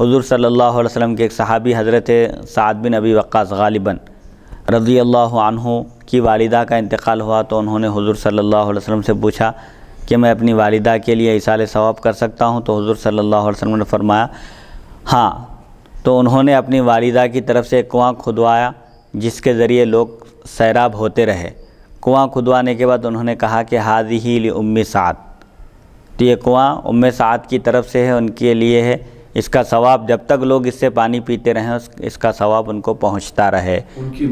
حضور صلی اللہ علیہ وسلم کے ایک صحابی حضرت سعد بن ابی وقاص غالباً رضی اللہ عنہ کی والدہ کا انتقال ہوا تو انہوں نے حضور صلی اللہ علیہ وسلم سے پوچھا کہ میں اپنی والدہ کے لیے اصال ثواب کر سکتا ہوں؟ تو حضور صلی اللہ علیہ وسلم نے فرمایا ہاں۔ تو انہوں نے اپنی والدہ کی طرف سے ایک کنواں کھدوایا، جس کے ذریعے لوگ سیراب ہوتے رہے۔ کنواں کھدوانے کے بعد انہوں نے کہا کہ حاضی ہی ام سعد۔ تو یہ کنواں ام سعد کی طرف سے ہے، ان کے لیے ہے۔ اس کا ثواب جب تک لوگ اس سے پانی پیتے رہیں اس کا ثواب ان کو پہنچتا رہے۔ ان کی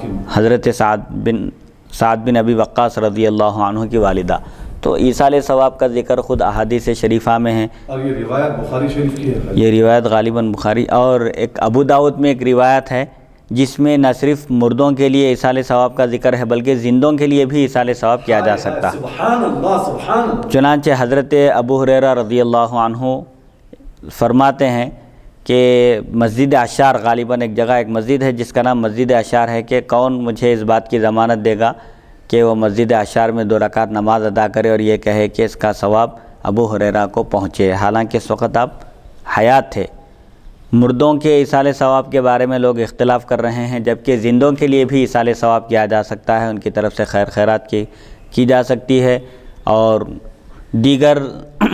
کی حضرت سعد بن سعد بن ابی وقاص رضی اللہ عنہ کی والدہ۔ تو عیسال ثواب کا ذکر خود احادیث شریفہ میں ہے۔ اور یہ روایت بخاری شریف کی ہے۔ یہ روایت غالباً بخاری۔ اور ایک ابو داود میں ایک روایت ہے جس میں نہ صرف مردوں کے لیے عیسال ثواب کا ذکر ہے بلکہ زندوں کے لیے بھی عیسال ثواب کیا جا سکتا۔ سبحان اللہ سبحان اللہ۔ چنانچہ حضرت ابو حریرہ رضی اللہ عنہ فرماتے ہیں کہ مسجد اشار غالباً ایک جگہ ایک مسجد ہے، جس کا نام مسجد اشار ہے کہ کون مجھے اس بات کی ضمانت دے گا کہ وہ مسجد اشار میں دو رکعت نماز ادا کرے اور یہ کہے کہ اس کا ثواب ابو حریرہ کو پہنچے۔ حالانکہ اس وقت آپ حیات تھے۔ مردوں کے اصال ثواب کے بارے میں لوگ اختلاف کر رہے ہیں، جبکہ زندوں کے لیے بھی اصال ثواب کیا جا سکتا ہے۔ ان کی طرف سے خیر خیرات کی کی جا سکتی ہے اور دیگر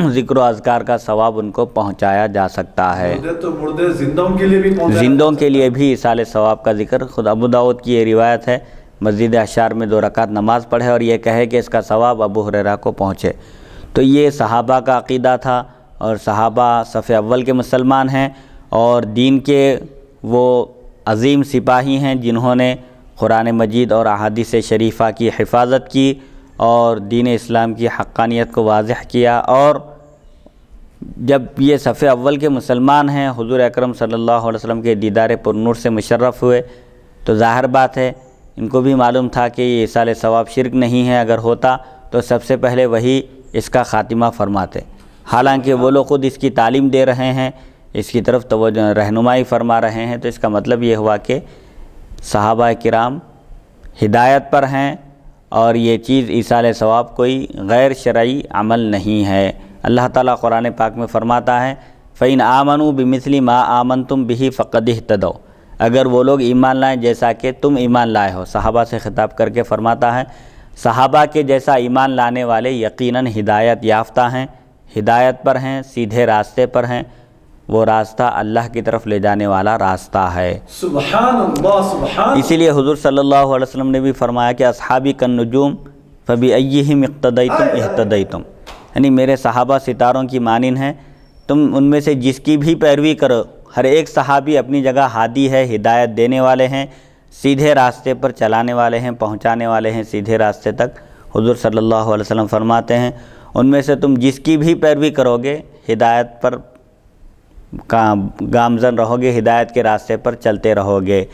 ذکر و اذکار کا ثواب ان کو پہنچایا جا سکتا ہے۔ مردے تو مردے زندوں کے لیے بھی زندوں کے لیے بھی اصال ثواب کا ذکر۔ خود ابو داود کی یہ روایت ہے مسجد اشار میں دو رکعت نماز پڑھے اور یہ کہے کہ اس کا ثواب ابو حریرہ کو پہنچے۔ تو یہ صحابہ کا عقیدہ تھا اور صحابہ صف اول کے مسلمان ہیں اور دین کے وہ عظیم سپاہی ہیں جنہوں نے قرآن مجید اور احادیث شریفہ کی حفاظت کی۔ اور دین اسلام کی حقانیت کو واضح کیا اور جب یہ صف اول کے مسلمان ہیں، حضور اکرم صلی اللہ علیہ وسلم کے دیدار پر نور سے مشرف ہوئے۔ تو ظاہر بات ہے، ان کو بھی معلوم تھا کہ یہ اصال ثواب شرک نہیں ہے، اگر ہوتا تو سب سے پہلے وہی اس کا خاتمہ فرماتے۔ حالانکہ وہ لوگ خود اس کی تعلیم دے رہے ہیں، اس کی طرف توجہ، رہنمائی فرما رہے ہیں۔ تو اس کا مطلب یہ ہوا کہ صحابہ کرام ہدایت پر ہیں اور یہ چیز ایصال ثواب کوئی غیر شرعی عمل نہیں ہے۔ اللہ تعالیٰ قرآن پاک میں فرماتا ہے فعین آمنو بمثلی ما آمن تم بھی فقد تدو اگر وہ لوگ ایمان لائیں جیسا کہ تم ایمان لائے ہو۔ صحابہ سے خطاب کر کے فرماتا ہے، صحابہ کے جیسا ایمان لانے والے یقیناً ہدایت یافتہ ہیں، ہدایت پر ہیں، سیدھے راستے پر ہیں۔ وہ راستہ اللہ کی طرف لے جانے والا راستہ ہے۔ سبحان اللہ سبحان اسی لیے حضور صلی اللہ علیہ وسلم نے بھی فرمایا کہ اصحابی کن نجوم فبی ایہم اقتدیتم احتدیتم۔ یعنی میرے صحابہ ستاروں کی مانن ہیں۔ تم ان میں سے جس کی بھی پیروی کرو ہر ایک صحابی اپنی جگہ ہادی ہے ہدایت دینے والے ہیں سیدھے راستے پر چلانے والے ہیں پہنچانے والے ہیں سیدھے راستے تک۔ حضور صلی اللہ علیہ وسلم فرماتے ہیں ان میں سے تم جس کی بھی پیروی کرو گے ہدایت پر گامزن رہو گے، ہدایت کے راستے پر چلتے رہو گے۔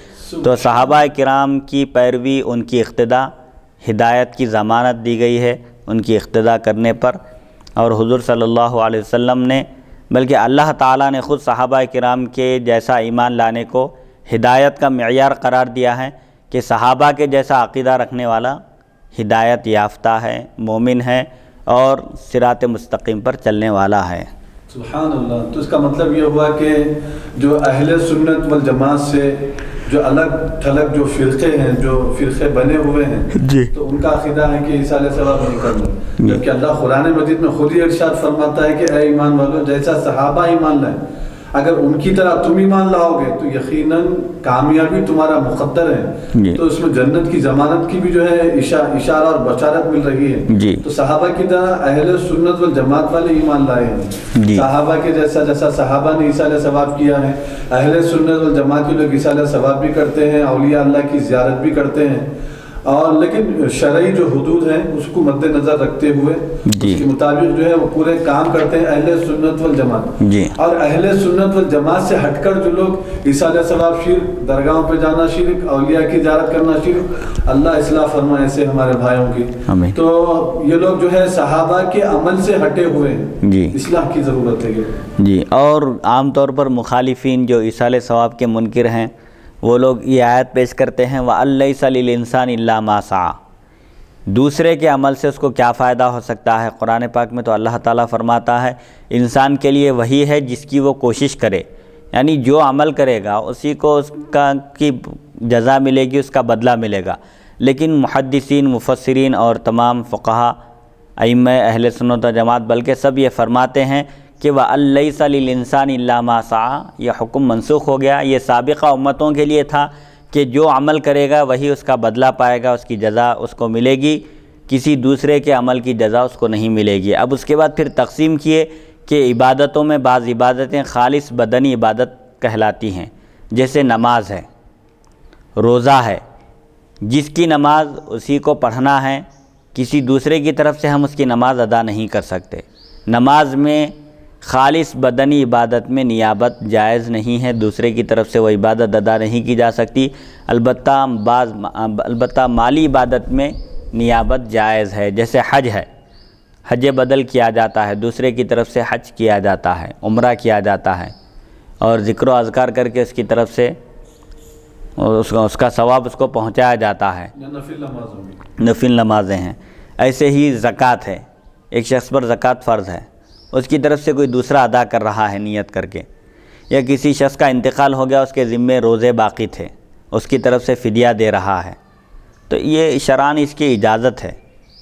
تو صحابہ کرام کی پیروی، ان کی اقتدا، ہدایت کی ضمانت دی گئی ہے ان کی اقتدا کرنے پر۔ اور حضور صلی اللہ علیہ وسلم نے، بلکہ اللہ تعالیٰ نے خود صحابہ کرام کے جیسا ایمان لانے کو ہدایت کا معیار قرار دیا ہے کہ صحابہ کے جیسا عقیدہ رکھنے والا ہدایت یافتہ ہے، مومن ہے اور صراط مستقیم پر چلنے والا ہے۔ سبحان اللہ۔ تو اس کا مطلب یہ ہوا کہ جو اہل سنت والجماعت سے جو الگ تھلگ جو فرقے ہیں جو فرقے بنے ہوئے ہیں جی۔ تو ان کا عقیدہ ہے کہ عیسیٰ علیہ السلام نہیں کرنا۔ جبکہ اللہ قرآن مجید میں خود ہی ارشاد فرماتا ہے کہ اے ایمان والو جیسا صحابہ ایمان لائیں اگر ان کی طرح تم ایمان لاؤ گے تو یقیناً کامیابی تمہارا مقدر جی۔ ہے تو اس میں جنت کی ضمانت کی بھی جو ہے اشا- اشارہ اور بشارت مل رہی ہے۔ جی۔ تو صحابہ کی طرح اہل سنت والجماعت والے ایمان لائے ہیں۔ جی۔ صحابہ کے جیسا جیسا صحابہ نے عیسیٰ علیہ ثواب کیا ہے اہل سنت والجماعت کے لوگ عیسیٰ علیہ ثواب بھی کرتے ہیں اولیاء اللہ کی زیارت بھی کرتے ہیں۔ اور لیکن شرعی جو حدود ہیں اس کو مد نظر رکھتے ہوئے جی۔ اس کے مطابق جو ہے وہ پورے کام کرتے ہیں اہل سنت والجماعت۔ جی۔ اور اہل سنت والجماعت سے ہٹ کر جو لوگ عیسیٰ علیہ ثواب شرک درگاہوں پہ جانا شرک اولیاء کی زیارت کرنا شرک اللہ اصلاح فرمائے ایسے ہمارے بھائیوں کی۔ تو یہ لوگ جو ہے صحابہ کے عمل سے ہٹے ہوئے ہیں۔ جی۔ اصلاح کی ضرورت ہے یہ۔ جی۔ اور عام طور پر مخالفین جو عیسال ثواب کے منکر ہیں وہ لوگ یہ آیت پیش کرتے ہیں وہ اللہ صلی انسان اللہ ماسا دوسرے کے عمل سے اس کو کیا فائدہ ہو سکتا ہے؟ قرآن پاک میں تو اللہ تعالیٰ فرماتا ہے، انسان کے لیے وہی ہے جس کی وہ کوشش کرے۔ یعنی جو عمل کرے گا، اسی کو اس کا کی جزا ملے گی، اس کا بدلہ ملے گا۔ لیکن محدثین، مفسرین اور تمام فقہا، ائمہ اہل سنت و جماعت بلکہ سب یہ فرماتے ہیں کہ وہ اللہ صلی انسان علامہ سا یہ حکم منسوخ ہو گیا۔ یہ سابقہ امتوں کے لیے تھا کہ جو عمل کرے گا وہی اس کا بدلہ پائے گا، اس کی جزا اس کو ملے گی۔ کسی دوسرے کے عمل کی جزا اس کو نہیں ملے گی۔ اب اس کے بعد پھر تقسیم کیے کہ عبادتوں میں بعض عبادتیں خالص بدنی عبادت کہلاتی ہیں۔ جیسے نماز ہے، روزہ ہے۔ جس کی نماز اسی کو پڑھنا ہے، کسی دوسرے کی طرف سے ہم اس کی نماز ادا نہیں کر سکتے۔ نماز میں خالص بدنی عبادت میں نیابت جائز نہیں ہے۔ دوسرے کی طرف سے وہ عبادت ادا نہیں کی جا سکتی۔ البتہ بعض البتہ مالی عبادت میں نیابت جائز ہے جیسے حج ہے۔ حج بدل کیا جاتا ہے دوسرے کی طرف سے حج کیا جاتا ہے عمرہ کیا جاتا ہے۔ اور ذکر و اذکار کر کے اس کی طرف سے اس کا ثواب اس کو پہنچایا جاتا ہے۔ نفل نمازیں ہیں۔ ایسے ہی زکوٰۃ ہے۔ ایک شخص پر زکوٰۃ فرض ہے۔ اس کی طرف سے کوئی دوسرا ادا کر رہا ہے نیت کر کے، یا کسی شخص کا انتقال ہو گیا، اس کے ذمے روزے باقی تھے، اس کی طرف سے فدیہ دے رہا ہے۔ تو یہ شران اس کی اجازت ہے۔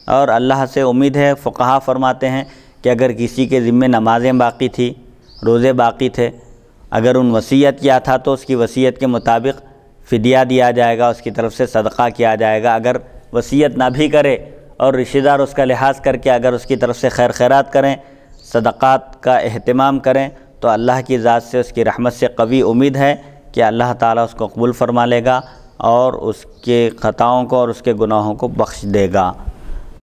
اور اللہ سے امید ہے، فقہا فرماتے ہیں کہ اگر کسی کے ذمے نمازیں باقی تھی، روزے باقی تھے، اگر ان وصیت کیا تھا تو اس کی وصیت کے مطابق فدیہ دیا جائے گا، اس کی طرف سے صدقہ کیا جائے گا۔ اگر وصیت نہ بھی کرے اور رشتہ دار اس کا لحاظ کر کے اگر اس کی طرف سے خیر خیرات کریں صدقات کا اہتمام کریں تو اللہ کی ذات سے، اس کی رحمت سے قوی امید ہے کہ اللہ تعالیٰ اس کو قبول فرما لے گا اور اس کے خطاؤں کو اور اس کے گناہوں کو بخش دے گا۔